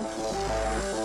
Oh, my God.